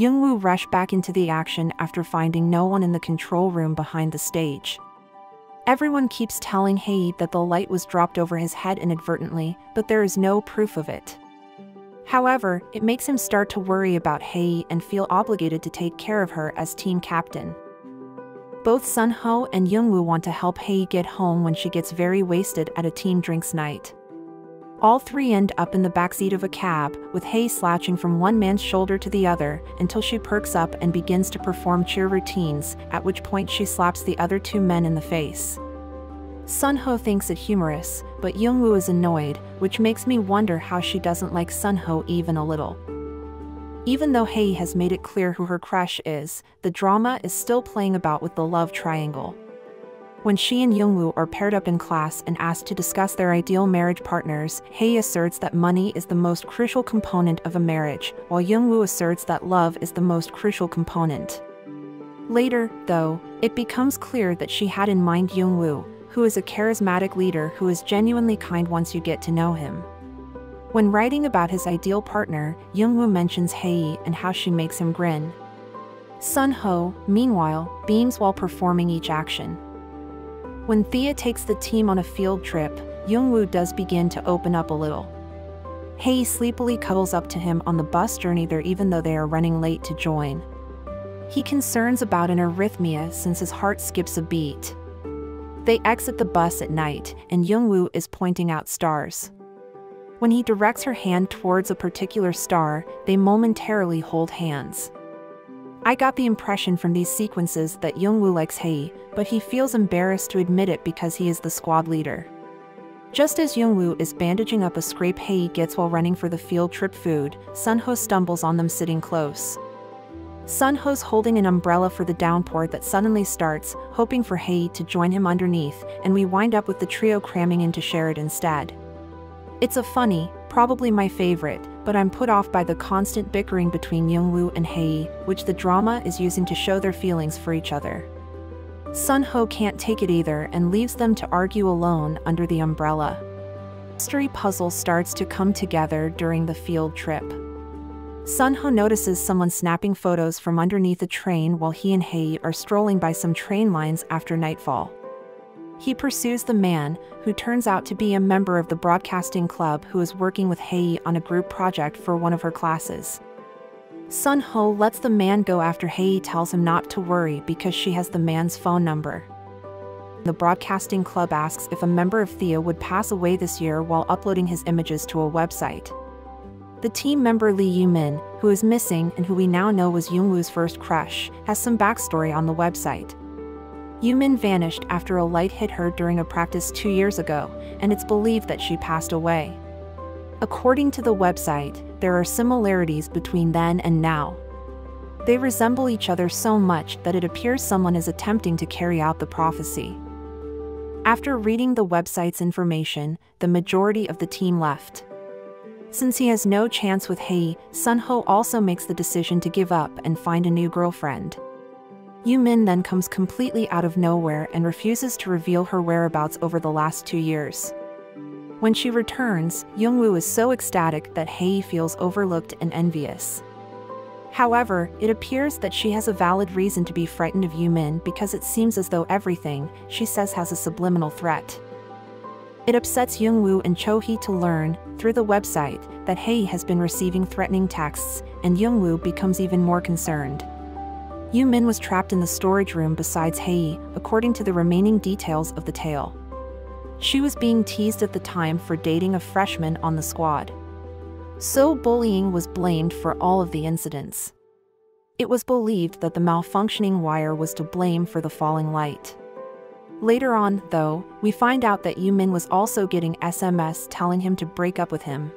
Youngwoo rushed back into the action after finding no one in the control room behind the stage. Everyone keeps telling Hei that the light was dropped over his head inadvertently, but there is no proof of it. However, it makes him start to worry about Hei and feel obligated to take care of her as team captain. Both Sun Ho and Youngwoo want to help Hei get home when she gets very wasted at a team drinks night. All three end up in the backseat of a cab, with Hei slouching from one man's shoulder to the other until she perks up and begins to perform cheer routines, at which point she slaps the other two men in the face. Sun Ho thinks it humorous, but Youngwoo is annoyed, which makes me wonder how she doesn't like Sun Ho even a little. Even though Hei has made it clear who her crush is, the drama is still playing about with the love triangle. When she and Youngwoo are paired up in class and asked to discuss their ideal marriage partners, Hei asserts that money is the most crucial component of a marriage, while Youngwoo asserts that love is the most crucial component. Later, though, it becomes clear that she had in mind Youngwoo, who is a charismatic leader who is genuinely kind once you get to know him. When writing about his ideal partner, Youngwoo mentions Hei and how she makes him grin. Sun Ho, meanwhile, beams while performing each action. When Thea takes the team on a field trip, Youngwoo does begin to open up a little. Hei sleepily cuddles up to him on the bus journey there even though they are running late to join. He concerns about an arrhythmia since his heart skips a beat. They exit the bus at night, and Youngwoo is pointing out stars. When he directs her hand towards a particular star, they momentarily hold hands. I got the impression from these sequences that Youngwoo likes Hei, but he feels embarrassed to admit it because he is the squad leader. Just as Youngwoo is bandaging up a scrape Hei gets while running for the field trip food, Sunho stumbles on them sitting close. Sunho's holding an umbrella for the downpour that suddenly starts, hoping for Hei to join him underneath, and we wind up with the trio cramming into it instead. It's a funny, probably my favorite, but I'm put off by the constant bickering between Youngwoo and Hei, which the drama is using to show their feelings for each other. Sun Ho can't take it either and leaves them to argue alone under the umbrella. Mystery puzzle starts to come together during the field trip. Sun Ho notices someone snapping photos from underneath a train while he and Hei are strolling by some train lines after nightfall. He pursues the man, who turns out to be a member of the broadcasting club who is working with Hei on a group project for one of her classes. Sun Ho lets the man go after Hei tells him not to worry because she has the man's phone number. The broadcasting club asks if a member of Thea would pass away this year while uploading his images to a website. The team member Lee Yu-min, who is missing and who we now know was Youngwoo's first crush, has some backstory on the website. Yumin vanished after a light hit her during a practice two years ago, and it's believed that she passed away. According to the website, there are similarities between then and now. They resemble each other so much that it appears someone is attempting to carry out the prophecy. After reading the website's information, the majority of the team left. Since he has no chance with Hei, Sunho also makes the decision to give up and find a new girlfriend. Yu Min then comes completely out of nowhere and refuses to reveal her whereabouts over the last two years. When she returns, Youngwoo is so ecstatic that Hei feels overlooked and envious. However, it appears that she has a valid reason to be frightened of Yumin because it seems as though everything she says has a subliminal threat. It upsets Youngwoo and Chohee to learn, through the website, that Hei has been receiving threatening texts, and Youngwoo becomes even more concerned. Yu Min was trapped in the storage room besides Hei, according to the remaining details of the tale. She was being teased at the time for dating a freshman on the squad. So bullying was blamed for all of the incidents. It was believed that the malfunctioning wire was to blame for the falling light. Later on, though, we find out that Yu Min was also getting SMS telling him to break up with him.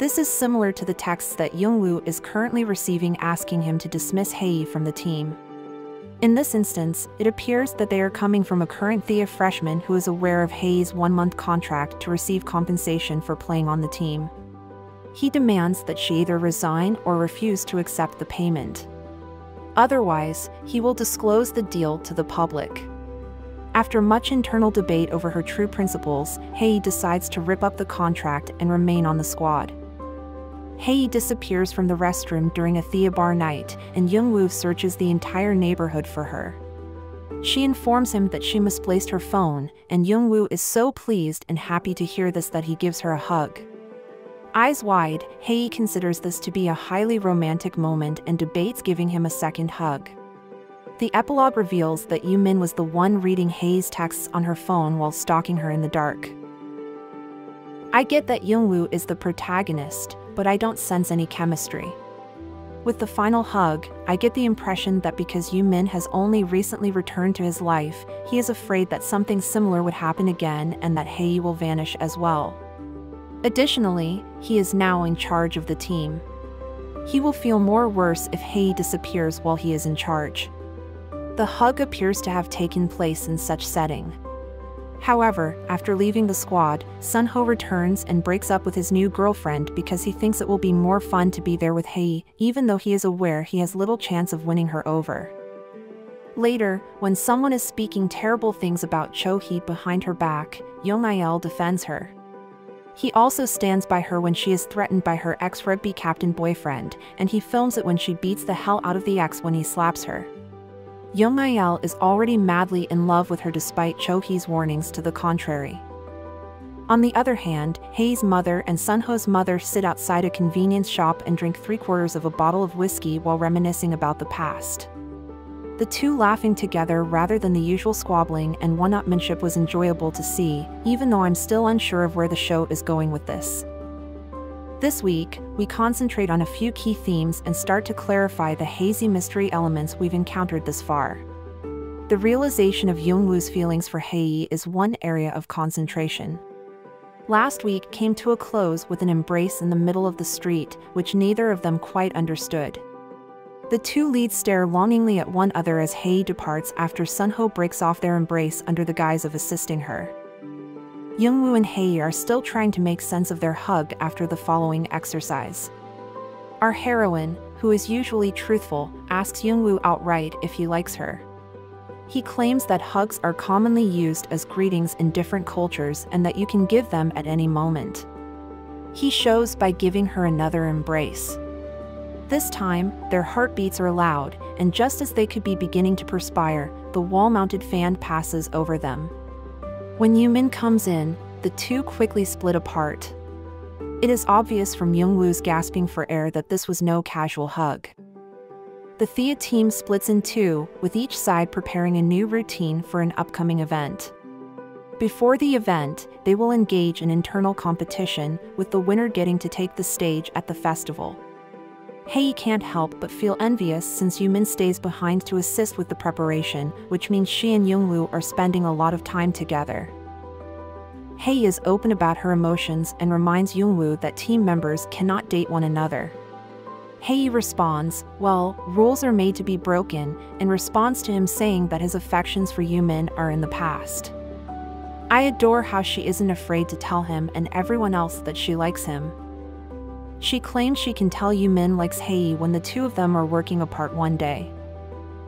This is similar to the texts that Youngwoo is currently receiving asking him to dismiss Hei from the team. In this instance, it appears that they are coming from a current Thea freshman who is aware of Hei's one-month contract to receive compensation for playing on the team. He demands that she either resign or refuse to accept the payment. Otherwise, he will disclose the deal to the public. After much internal debate over her true principles, Hei decides to rip up the contract and remain on the squad. Hei disappears from the restroom during a Thea bar night, and Woo searches the entire neighborhood for her. She informs him that she misplaced her phone, and Woo is so pleased and happy to hear this that he gives her a hug. Eyes wide, Hei considers this to be a highly romantic moment and debates giving him a second hug. The epilogue reveals that Yu Min was the one reading Hei's texts on her phone while stalking her in the dark. I get that Woo is the protagonist, but I don't sense any chemistry. With the final hug, I get the impression that because Yu Min has only recently returned to his life, he is afraid that something similar would happen again and that Hei will vanish as well. Additionally, he is now in charge of the team. He will feel more worse if Hei disappears while he is in charge. The hug appears to have taken place in such setting. However, after leaving the squad, Sunho returns and breaks up with his new girlfriend because he thinks it will be more fun to be there with Hei, even though he is aware he has little chance of winning her over. Later, when someone is speaking terrible things about Cho Hee behind her back, Yong defends her. He also stands by her when she is threatened by her ex-rugby captain boyfriend, and he films it when she beats the hell out of the ex when he slaps her. Young Ayal is already madly in love with her despite Cho Hee's warnings to the contrary. On the other hand, Hei's mother and Sunho's mother sit outside a convenience shop and drink three quarters of a bottle of whiskey while reminiscing about the past. The two laughing together rather than the usual squabbling and one-upmanship was enjoyable to see, even though I'm still unsure of where the show is going with this. This week, we concentrate on a few key themes and start to clarify the hazy mystery elements we've encountered this far. The realization of Woo's feelings for Hei is one area of concentration. Last week came to a close with an embrace in the middle of the street, which neither of them quite understood. The two leads stare longingly at one other as Hei departs after Sunho breaks off their embrace under the guise of assisting her. Youngwoo and Hei are still trying to make sense of their hug after the following exercise. Our heroine, who is usually truthful, asks Youngwoo outright if he likes her. He claims that hugs are commonly used as greetings in different cultures and that you can give them at any moment. He shows by giving her another embrace. This time, their heartbeats are loud, and just as they could be beginning to perspire, the wall mounted fan passes over them. When Yumin comes in, the two quickly split apart. It is obvious from Youngwoo's gasping for air that this was no casual hug. The Thea team splits in two, with each side preparing a new routine for an upcoming event. Before the event, they will engage in internal competition, with the winner getting to take the stage at the festival. Hei can't help but feel envious since Yumin stays behind to assist with the preparation, which means she and Youngwoo are spending a lot of time together. Hei is open about her emotions and reminds Youngwoo that team members cannot date one another. Hei responds, well, rules are made to be broken, in response to him saying that his affections for Yumin are in the past. I adore how she isn't afraid to tell him and everyone else that she likes him. She claims she can tell Yu Min likes Hei when the two of them are working apart one day.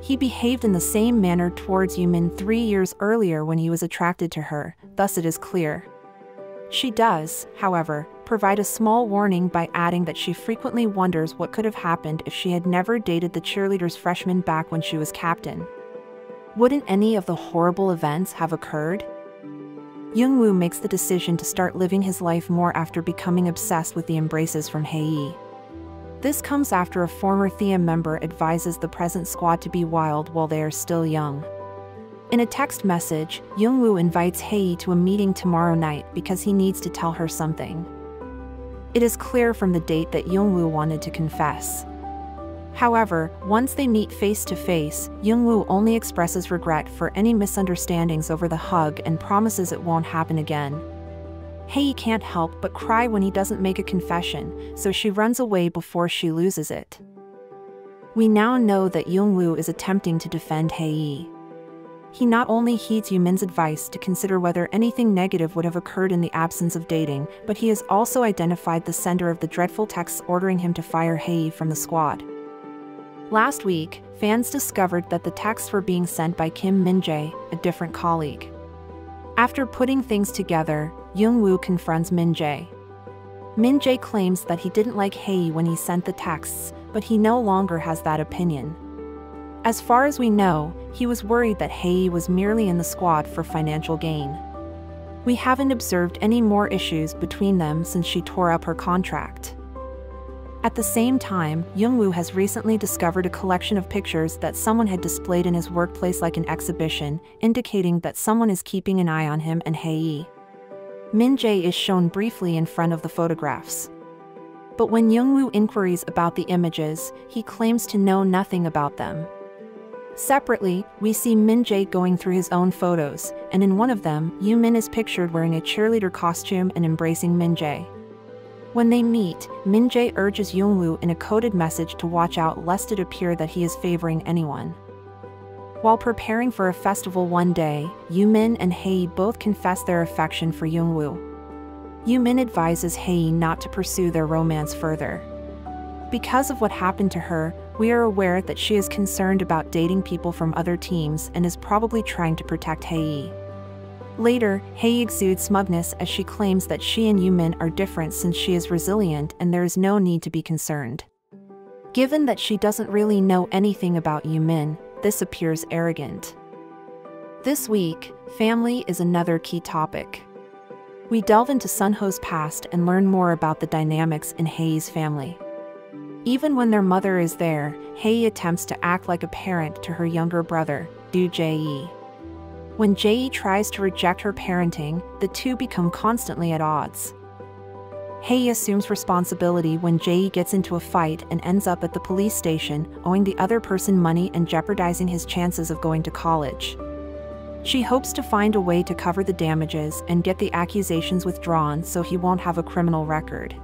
He behaved in the same manner towards Yumin three years earlier when he was attracted to her, thus it is clear. She does, however, provide a small warning by adding that she frequently wonders what could have happened if she had never dated the cheerleader's freshman back when she was captain. Wouldn't any of the horrible events have occurred? Youngwoo makes the decision to start living his life more after becoming obsessed with the embraces from Hei. This comes after a former Thea member advises the present squad to be wild while they are still young. In a text message, Youngwoo invites Hei to a meeting tomorrow night because he needs to tell her something. It is clear from the date that Youngwoo wanted to confess. However, once they meet face to face, Youngwoo only expresses regret for any misunderstandings over the hug and promises it won't happen again. Hei can't help but cry when he doesn't make a confession, so she runs away before she loses it. We now know that Youngwoo is attempting to defend Hei. He not only heeds Yumin's advice to consider whether anything negative would have occurred in the absence of dating, but he has also identified the sender of the dreadful texts ordering him to fire Hei from the squad. Last week, fans discovered that the texts were being sent by Kim Min-jae, a different colleague. After putting things together, Youngwoo confronts Min-jae. Min Jae claims that he didn't like Hae when he sent the texts, but he no longer has that opinion. As far as we know, he was worried that Hae was merely in the squad for financial gain. We haven't observed any more issues between them since she tore up her contract. At the same time, Youngwoo has recently discovered a collection of pictures that someone had displayed in his workplace like an exhibition, indicating that someone is keeping an eye on him and Hae. Min Jae is shown briefly in front of the photographs. But when Youngwoo inquiries about the images, he claims to know nothing about them. Separately, we see Min Jae going through his own photos, and in one of them, Yoo Min is pictured wearing a cheerleader costume and embracing Min Jae. When they meet, Min Jae urges Youngwoo in a coded message to watch out lest it appear that he is favoring anyone. While preparing for a festival one day, Min and Hae both confess their affection for Youngwoo. Min advises Hae not to pursue their romance further. Because of what happened to her, we are aware that she is concerned about dating people from other teams and is probably trying to protect Hae. Later, Hae exudes smugness as she claims that she and Yumin are different since she is resilient and there is no need to be concerned. Given that she doesn't really know anything about Yumin, this appears arrogant. This week, family is another key topic. We delve into Sunho's past and learn more about the dynamics in Hae's family. Even when their mother is there, Hae attempts to act like a parent to her younger brother, Do Jae. When Jae tries to reject her parenting, the two become constantly at odds. Hae assumes responsibility when Jae gets into a fight and ends up at the police station, owing the other person money and jeopardizing his chances of going to college. She hopes to find a way to cover the damages and get the accusations withdrawn so he won't have a criminal record.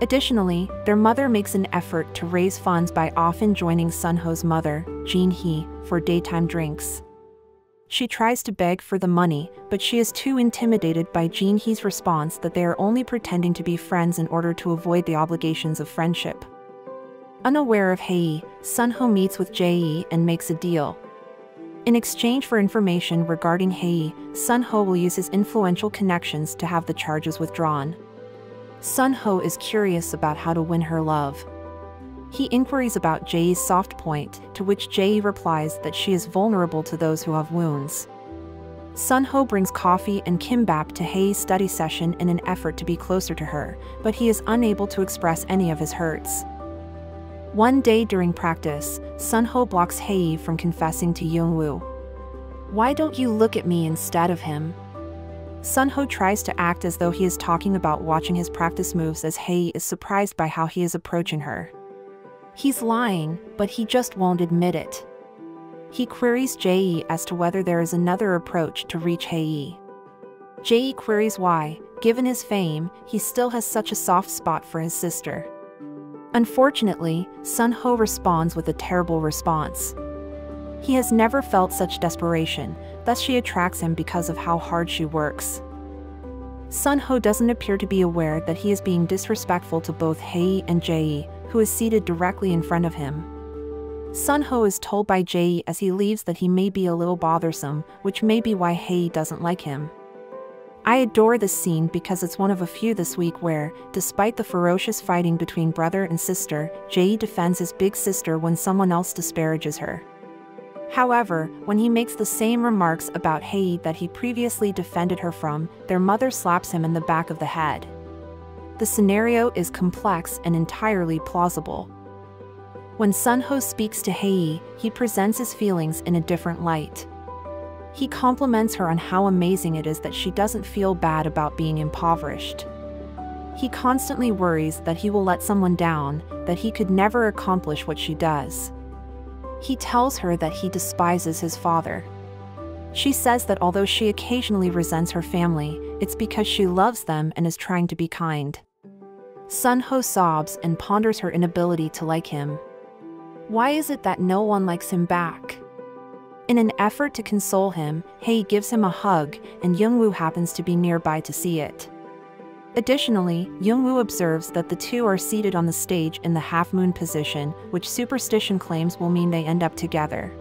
Additionally, their mother makes an effort to raise funds by often joining Sunho's mother, Jin Hee, for daytime drinks. She tries to beg for the money, but she is too intimidated by Jin Hee's response that they are only pretending to be friends in order to avoid the obligations of friendship. Unaware of Hei, Sun Ho meets with Jae and makes a deal. In exchange for information regarding Hei, Sun Ho will use his influential connections to have the charges withdrawn. Sun Ho is curious about how to win her love. He inquiries about Jae's soft point, to which Jae replies that she is vulnerable to those who have wounds. Sunho brings coffee and kimbap to Hae's study session in an effort to be closer to her, but he is unable to express any of his hurts. One day during practice, Sunho blocks Hae from confessing to Youngwoo. Why don't you look at me instead of him? Sunho tries to act as though he is talking about watching his practice moves as Hae is surprised by how he is approaching her. He's lying, but he just won't admit it. He queries Jae as to whether there is another approach to reach Hae. Jae queries why, given his fame, he still has such a soft spot for his sister. Unfortunately, Sunho responds with a terrible response. He has never felt such desperation, thus she attracts him because of how hard she works. Sunho doesn't appear to be aware that he is being disrespectful to both Hae and Jae, who is seated directly in front of him. Sunho is told by Jae as he leaves that he may be a little bothersome, which may be why Hae doesn't like him. I adore this scene because it's one of a few this week where, despite the ferocious fighting between brother and sister, Jae defends his big sister when someone else disparages her. However, when he makes the same remarks about Hae that he previously defended her from, their mother slaps him in the back of the head. The scenario is complex and entirely plausible. When Sunho speaks to Hae, he presents his feelings in a different light. He compliments her on how amazing it is that she doesn't feel bad about being impoverished. He constantly worries that he will let someone down, that he could never accomplish what she does. He tells her that he despises his father. She says that although she occasionally resents her family, it's because she loves them and is trying to be kind. Sunho sobs and ponders her inability to like him. Why is it that no one likes him back? In an effort to console him, Hae gives him a hug, and Youngwoo happens to be nearby to see it. Additionally, Youngwoo observes that the two are seated on the stage in the half-moon position, which superstition claims will mean they end up together.